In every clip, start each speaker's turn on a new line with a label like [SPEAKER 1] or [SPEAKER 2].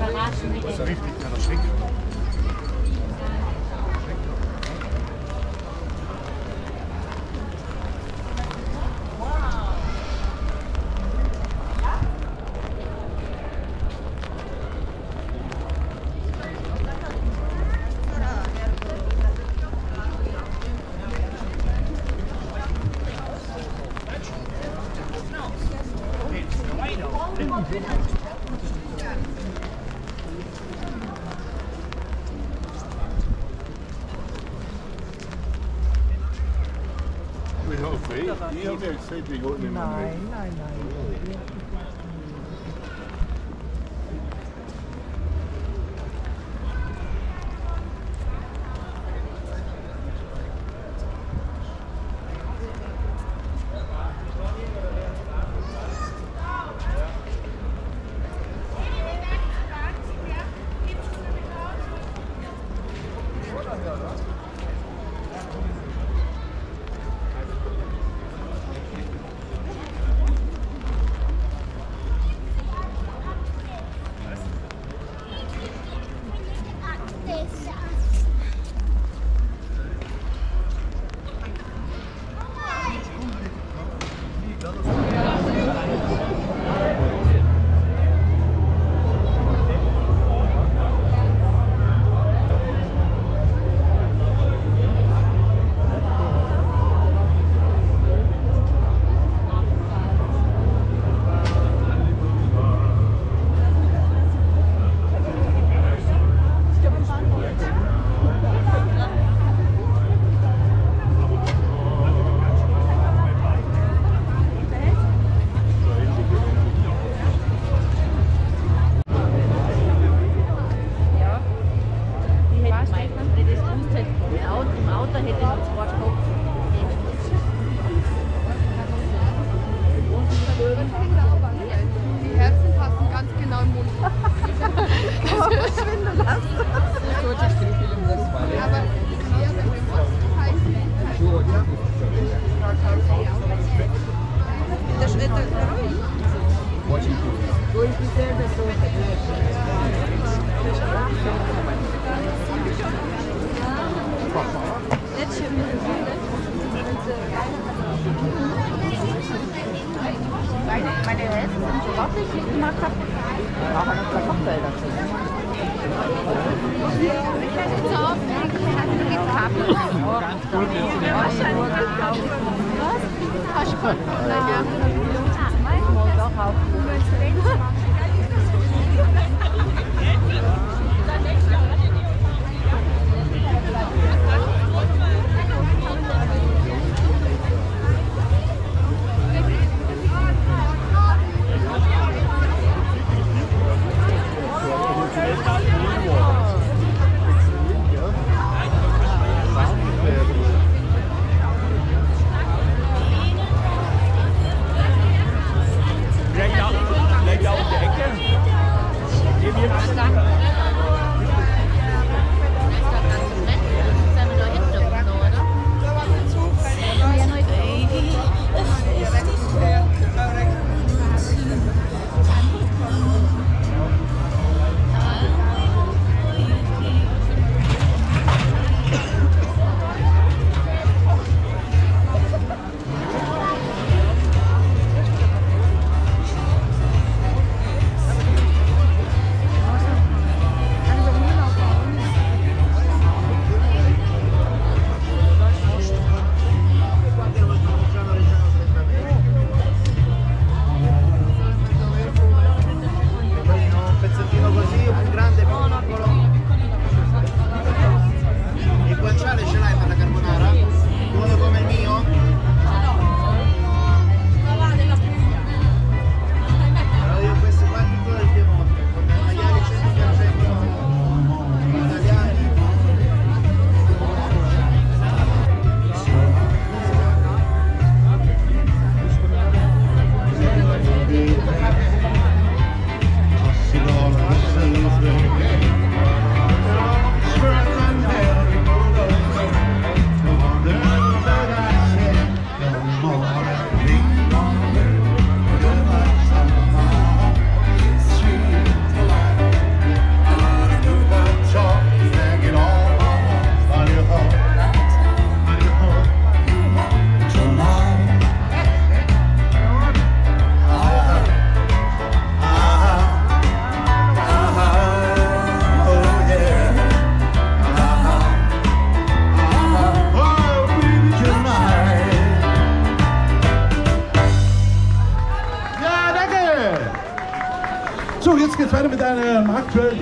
[SPEAKER 1] überraschen mit dem.
[SPEAKER 2] Richtig, kann er schicken.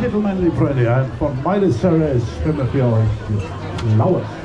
[SPEAKER 3] gentlemanly pretty and von Miley Cyrus, Himmel für euch,
[SPEAKER 4] Lauer.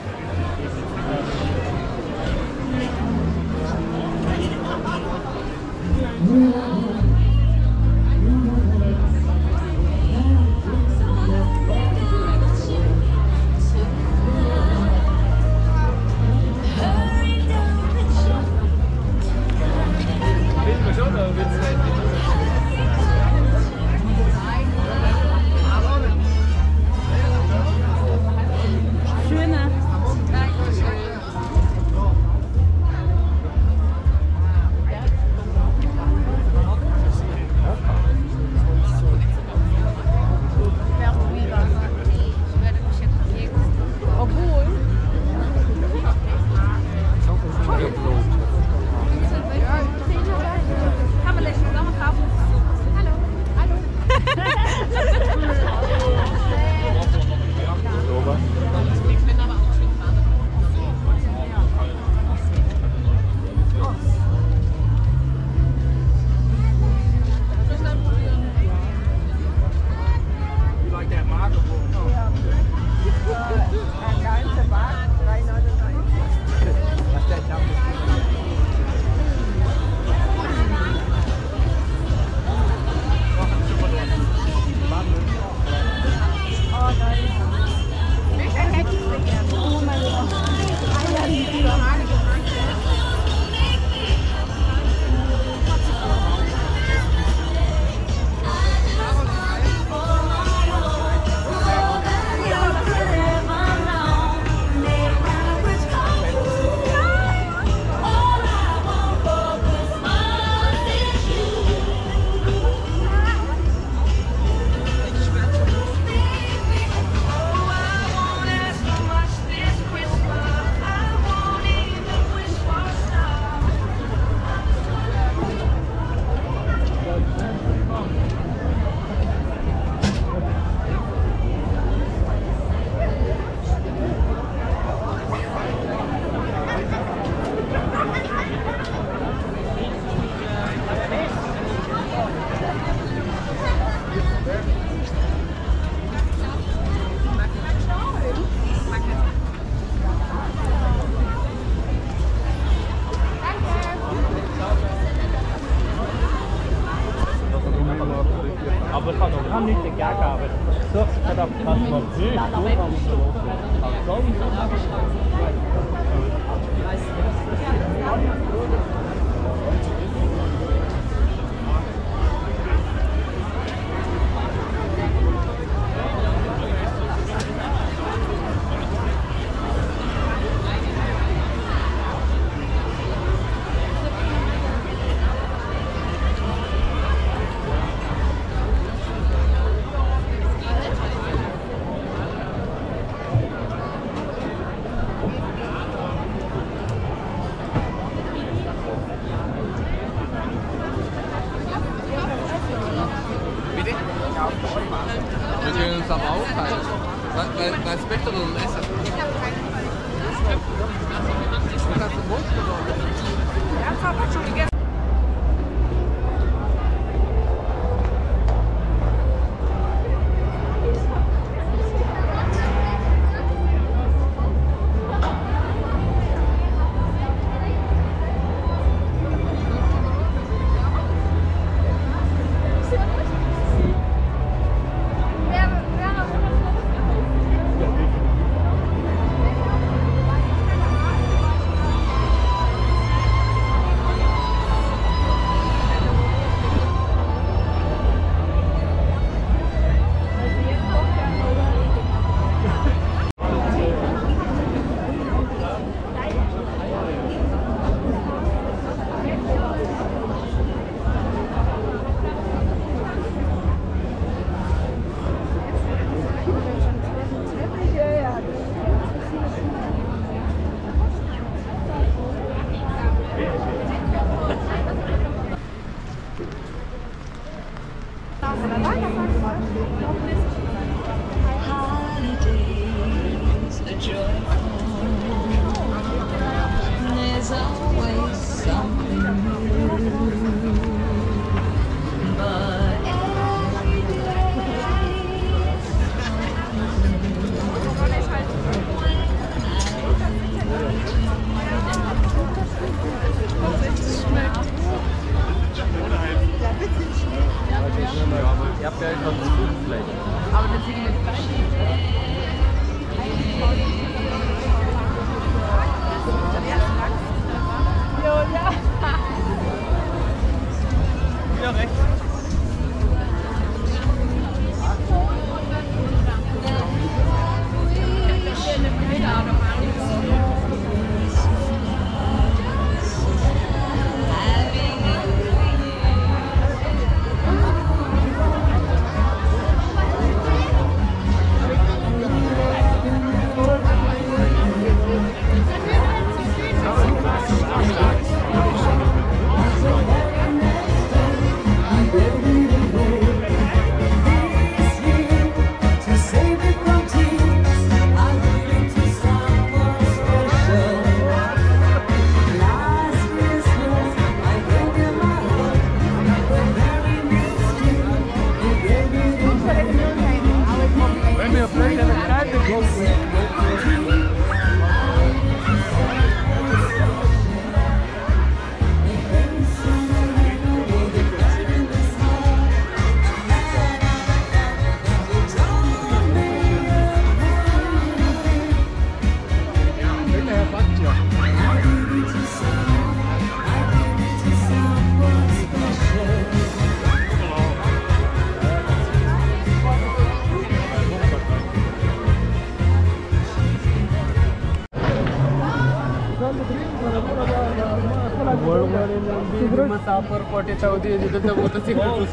[SPEAKER 4] ಕೋಟೆ ಸೌದಿ
[SPEAKER 2] ಜೊತೆ ಊಟ ಸಿಗ್ಬೇಕು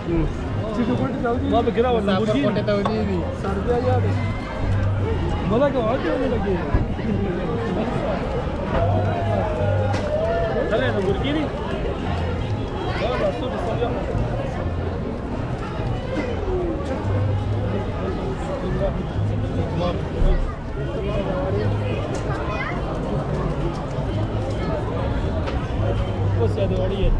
[SPEAKER 2] ಚಿಕ್ಕಕೋಟೆ
[SPEAKER 4] ಸೌದಿ
[SPEAKER 2] ಬಾಬಾ
[SPEAKER 4] ಗಿರ ಒಂದು
[SPEAKER 2] ಮುರ್ಗಿ ಕೋಟೆ ಸೌದಿ ಇದೆ ಸರ್ದೇ ಯಾದ ಮಲಗ ಆಟೆ ಒಂದು ಲಗಿ चले
[SPEAKER 5] ना मुर्गी नहीं वो सदवाड़ी है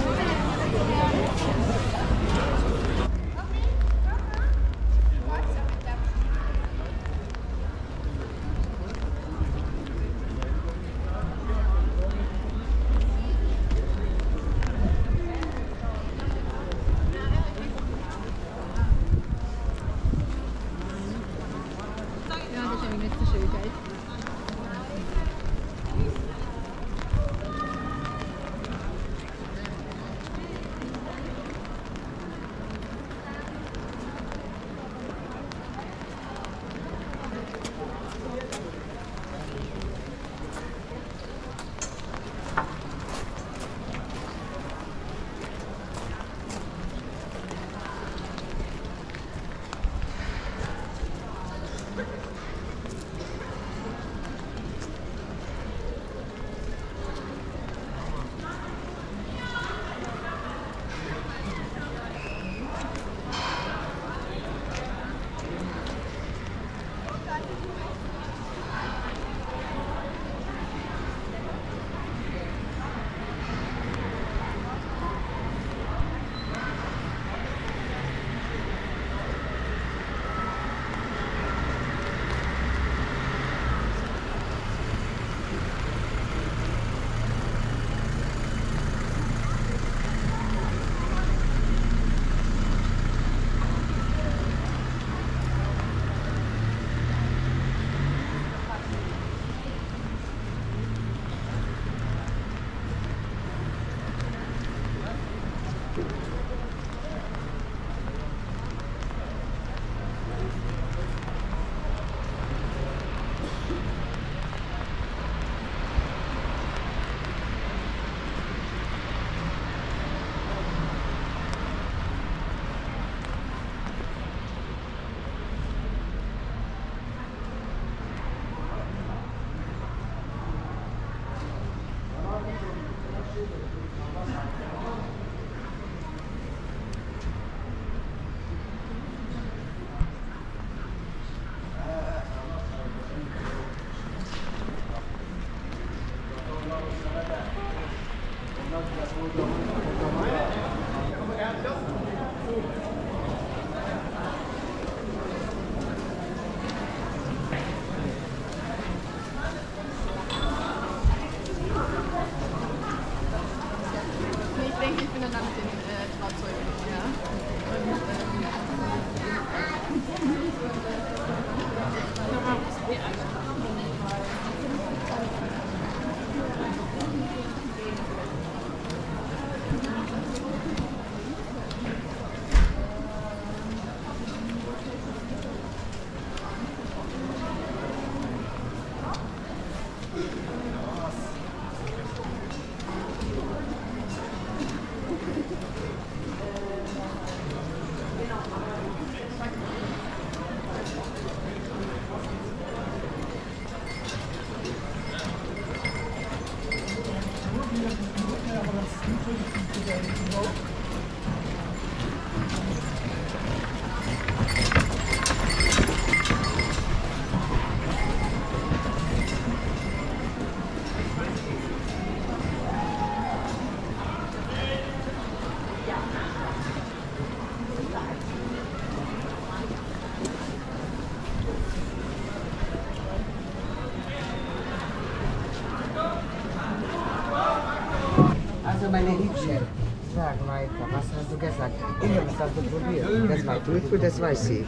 [SPEAKER 5] Nee, ich
[SPEAKER 6] probiert? Das weiß ich.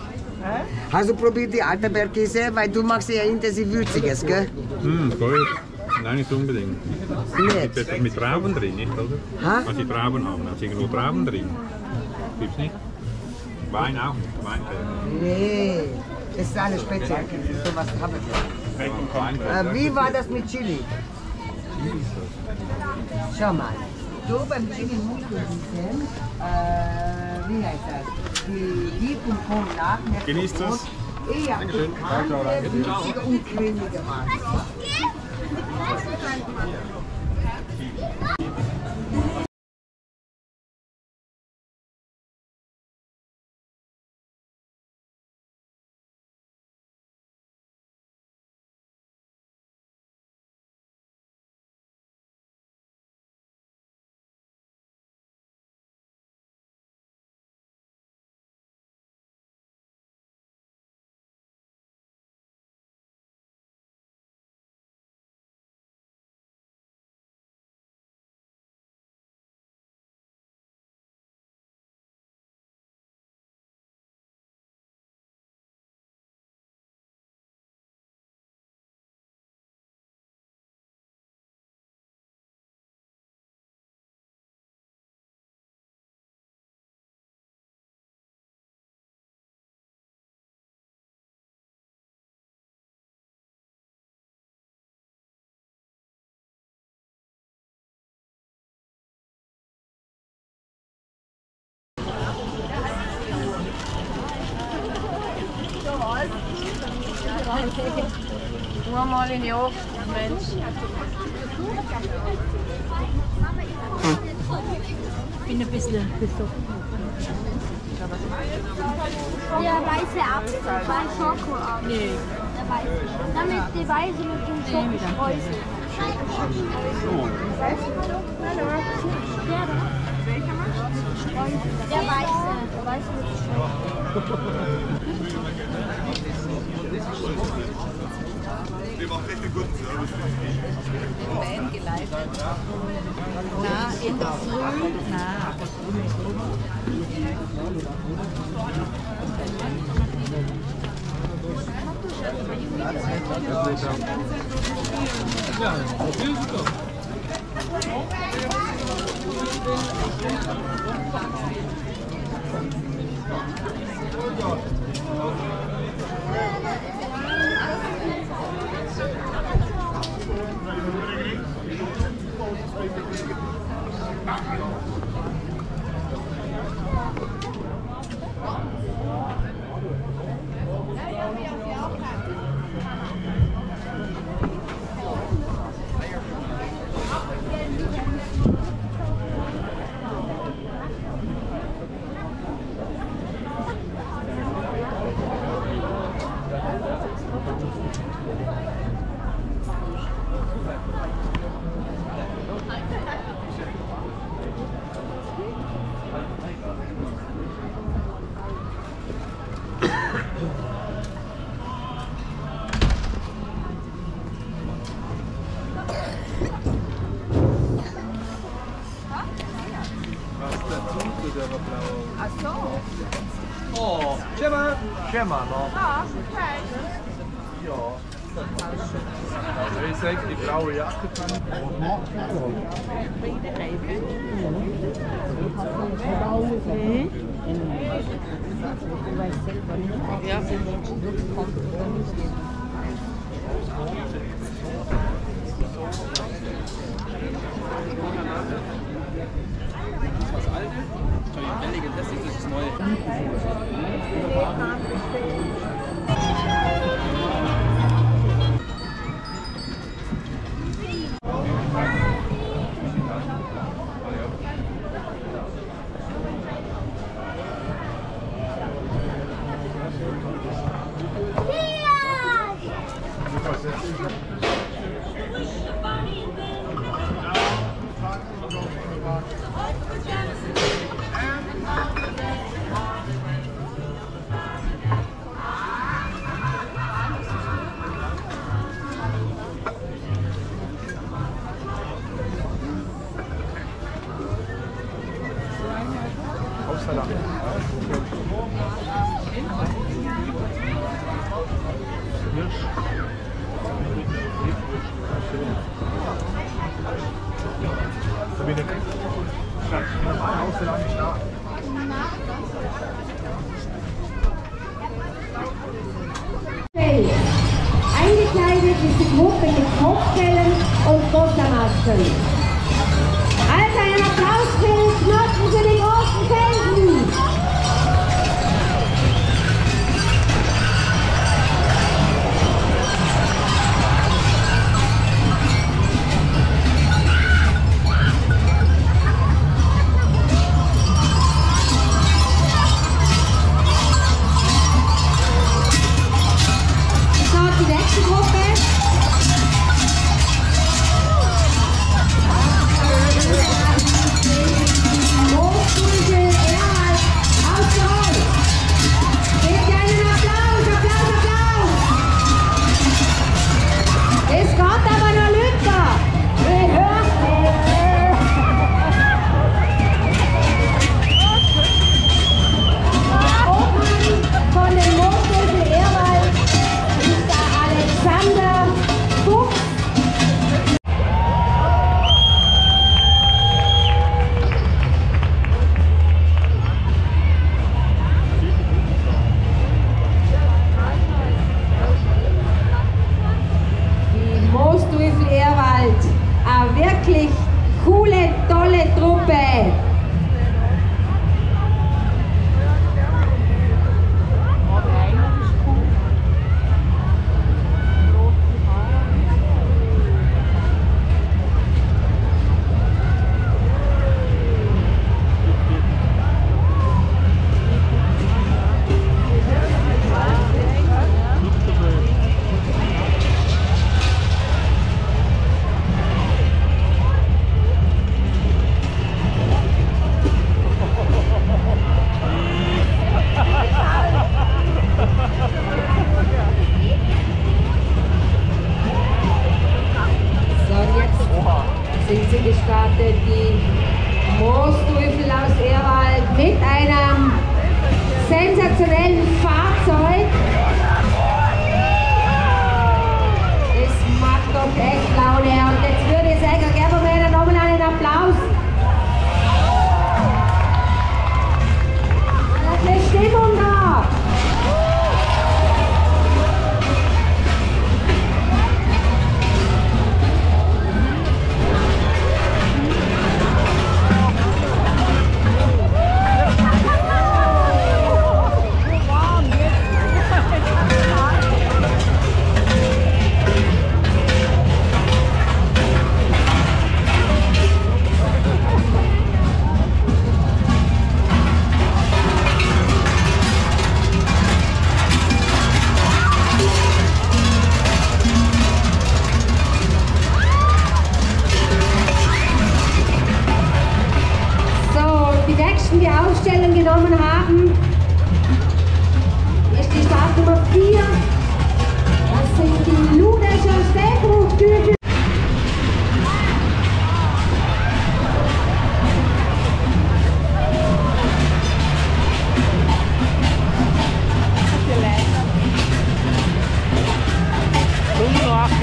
[SPEAKER 6] Hast du probiert die alte Bergkäse? Weil du magst ja intensiv würziges, gell?
[SPEAKER 7] Hm, gut. Nein, nicht unbedingt.
[SPEAKER 6] Nicht.
[SPEAKER 7] Ist mit Trauben drin, nicht, oder?
[SPEAKER 6] Ha?
[SPEAKER 7] Wenn sie Trauben haben, sind irgendwo Trauben drin. Gibt's nicht? Wein auch nicht, Wein.
[SPEAKER 6] Nee, das ist alles speziell. So was haben wir. Äh, wie war das mit Chili? Schau mal. Du beim Chili musst du wissen, äh, wie heißt das? Die Dieb und Kohl nach.
[SPEAKER 7] Genießt es.
[SPEAKER 6] Ja,
[SPEAKER 7] Dankeschön.
[SPEAKER 6] andere würzige und cremige machen.
[SPEAKER 1] Nur mal in die Oft, Mensch. Ich bin ein bisschen besoffen.
[SPEAKER 8] Der weiße Apfel, zwei Schokoapfel.
[SPEAKER 1] Nee.
[SPEAKER 8] Der weiße. Damit die weiße mit dem Schokostreusel. Hallo. Der weiße. Der weiße mit dem
[SPEAKER 9] Die macht echt einen guten Service.
[SPEAKER 1] Eingeleitet. Na, in der Früh. Na.
[SPEAKER 10] sind sie gestartet, die Moosdüffel aus Erwald mit einem sensationellen Fahrzeug.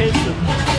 [SPEAKER 10] Patriot.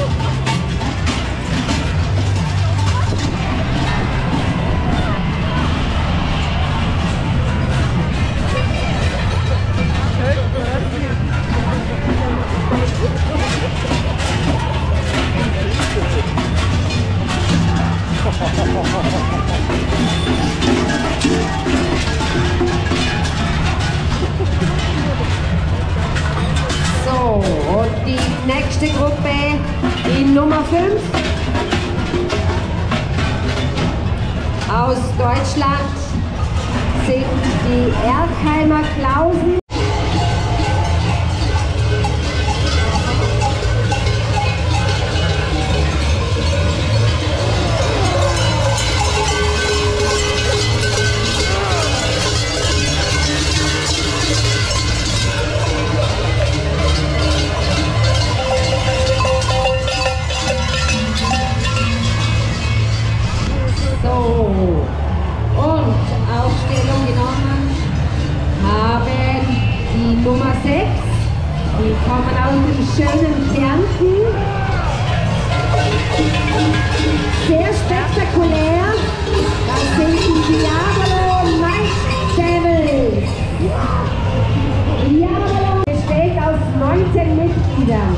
[SPEAKER 10] Mitgliedern.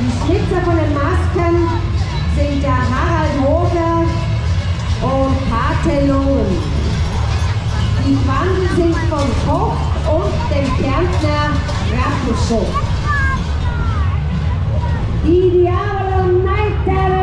[SPEAKER 10] Die Schnitzer von den Masken sind der Harald Hofer und Pate Lungen. Die Quanten sind von Koch und dem Kärntner Raffelschow. Die Diablo Neiterin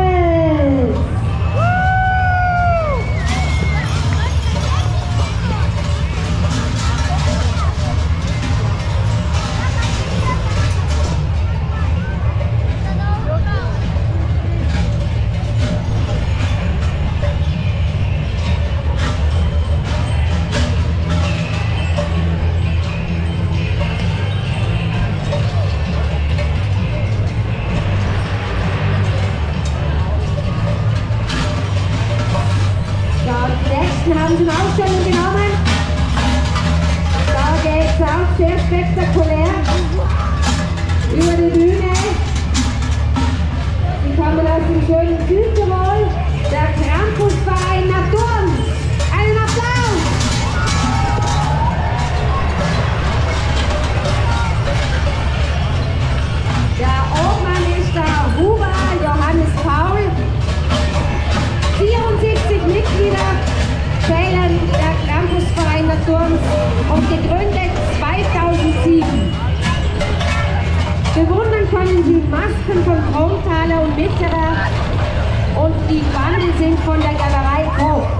[SPEAKER 10] Wappen von Kromtaler und Mitterer und die Banden sind von der Gerberei Koch.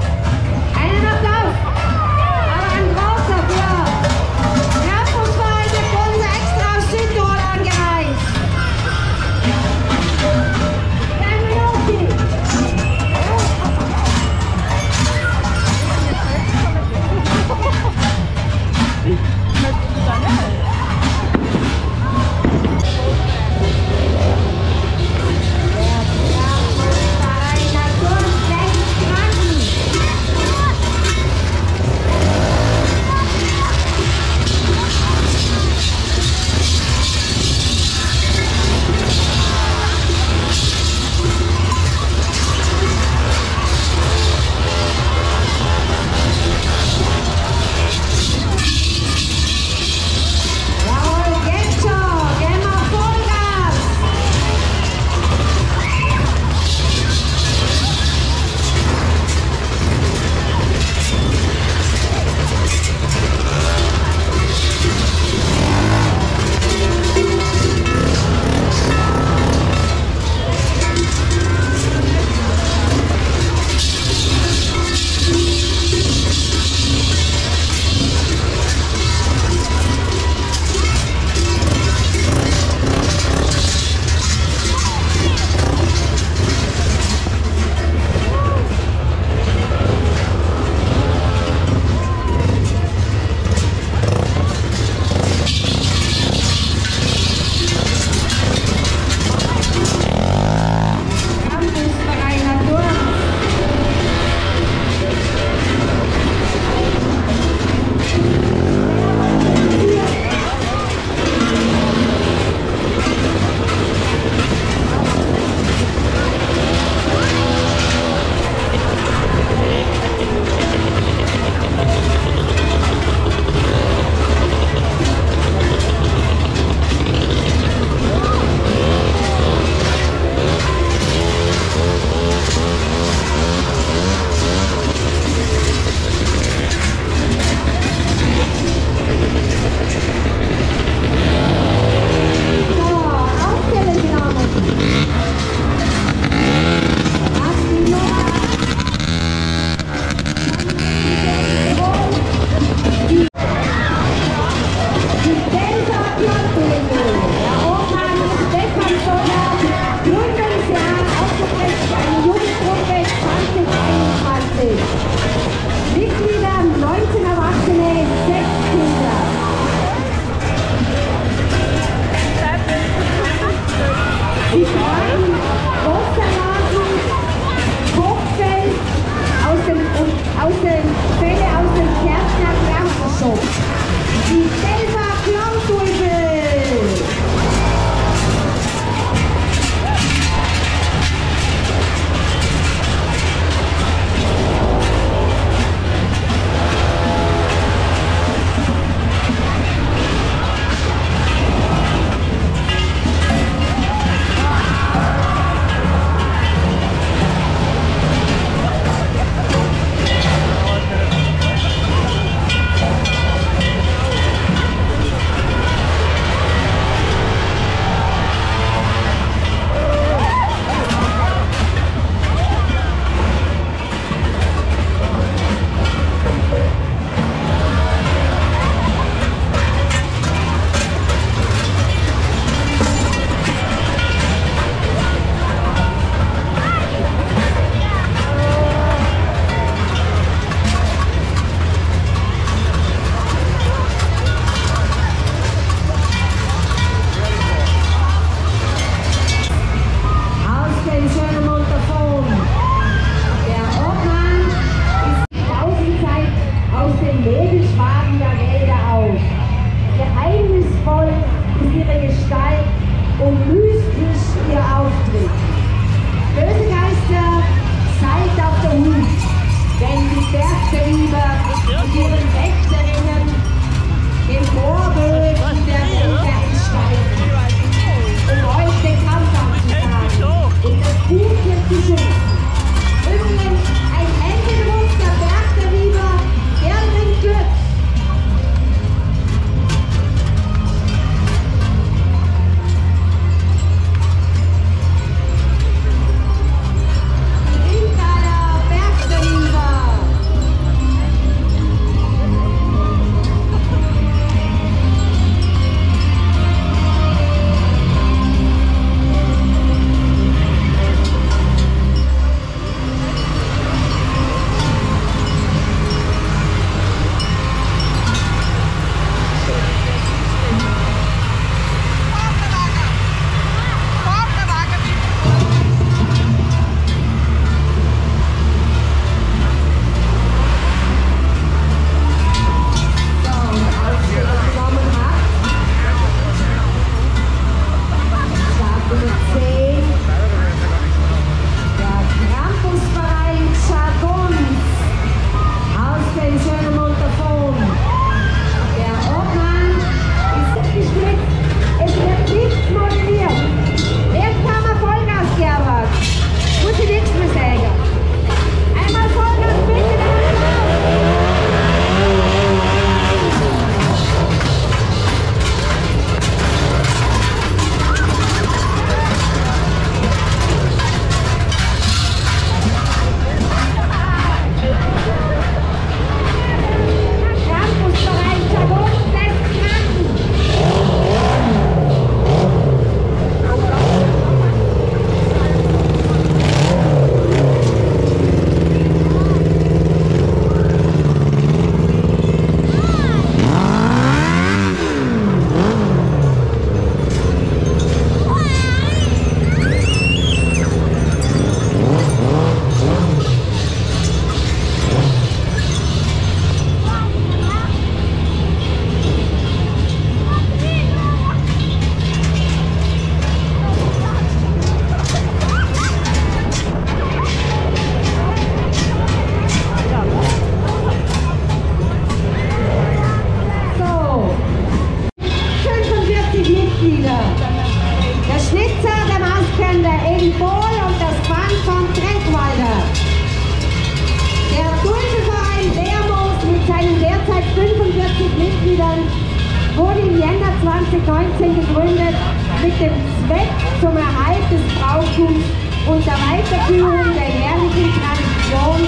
[SPEAKER 10] Wurde im Jänner 2019 gegründet mit dem Zweck zum Erhalt des Brautums und der Weiterführung der jährlichen Tradition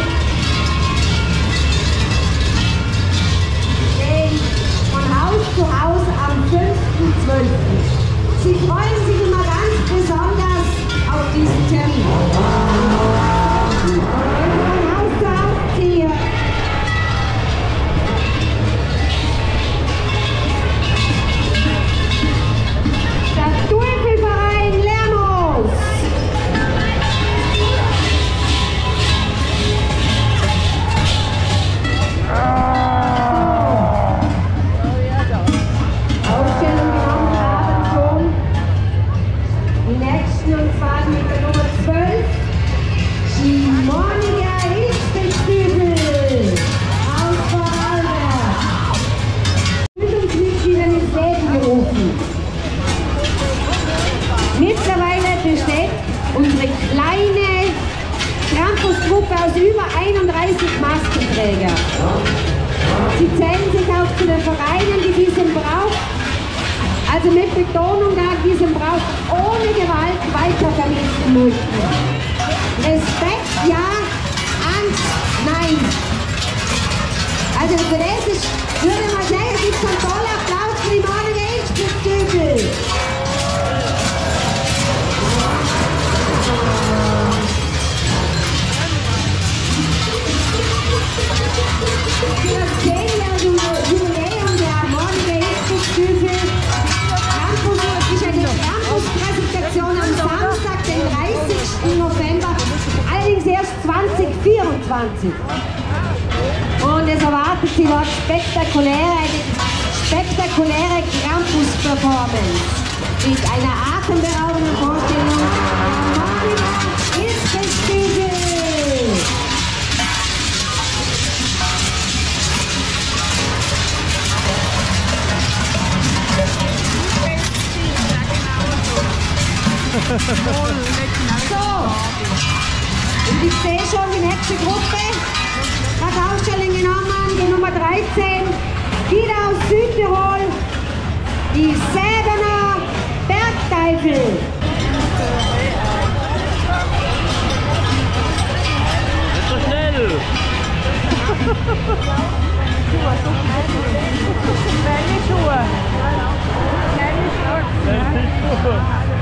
[SPEAKER 10] von Haus zu Haus am 5.12. Sie freuen sich immer ganz besonders auf diesen Termin. Maskenträger. Sie zählen sich auch zu den Vereinen, die diesen Brauch, also mit Betonung da diesen Brauch ohne Gewalt weiter vermitteln möchten. Respekt, ja, Angst, nein. Also für das ist, würde man sagen, gibt es einen tollen Applaus für die Monika Hilfsbestübel. Für das Jubiläum der Morgenwelt ist eine Campuspräsentation am Samstag, den 30. November, allerdings erst 2024. Und es erwartet Sie dort spektakuläre, spektakuläre Campus-Performance mit einer atemberaubenden Vorstellung. so, ich sehe schon die nächste Gruppe. Das Ausstellung in Ammann, die Nummer 13, wieder aus Südtirol, die Säbener Bergteufel.
[SPEAKER 2] Nicht so schnell!
[SPEAKER 10] Kleine Schuhe. Kleine Schuhe. Kleine Schuhe.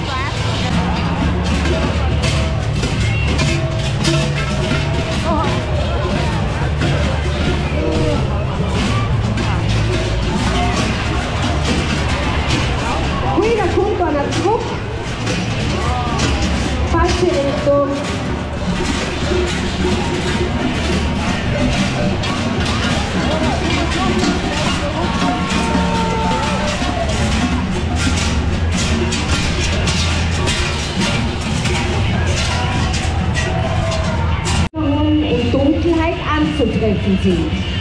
[SPEAKER 10] Achtung! in Dunkelheit anzutreffen sind.